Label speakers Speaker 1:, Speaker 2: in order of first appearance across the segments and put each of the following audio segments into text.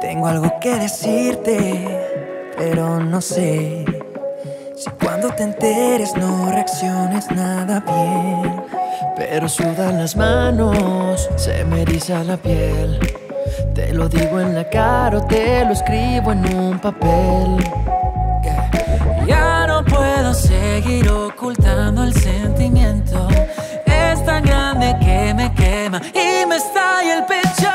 Speaker 1: Tengo algo que decirte, pero no sé si cuando te enteres no reacciones nada bien. Pero sudan las manos, se me eriza la piel. Te lo digo en la cara o te lo escribo en un papel. Ya no puedo seguir ocultando el sentimiento. Es tan grande que me quema y me estalla el pecho.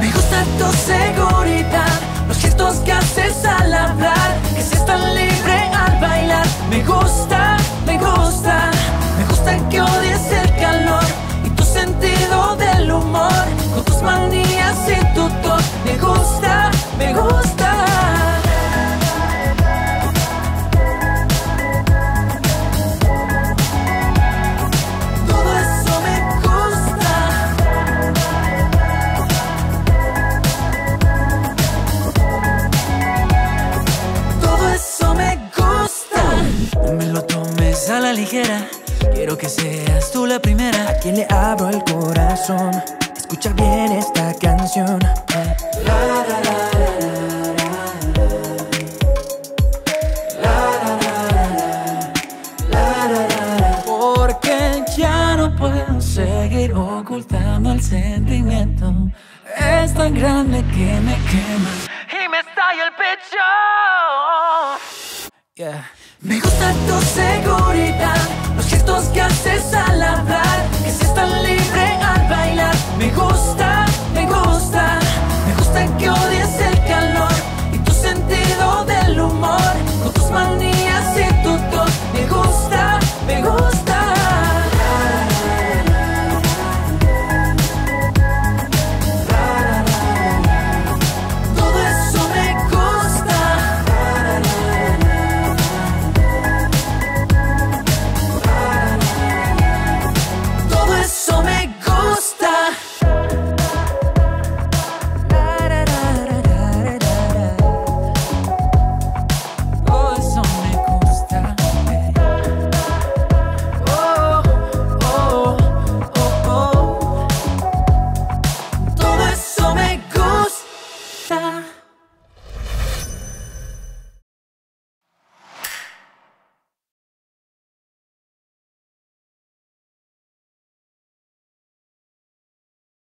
Speaker 1: Me gusta tu seguridad, los gestos que haces al hablar, que seas tan libre al bailar. Me gusta, me gusta, me gusta que odies el calor y tu sentido del humor, con tus manías y me lo tomes a la ligera. Quiero que seas tú la primera. A quien le abro el corazón. Escucha bien esta canción. Eh. La, la, la, puedo seguir ocultando el sentimiento. Es tan grande que me quema y me estalla el pecho. Yeah. Me gusta tu seguridad, los gestos que haces al hablar,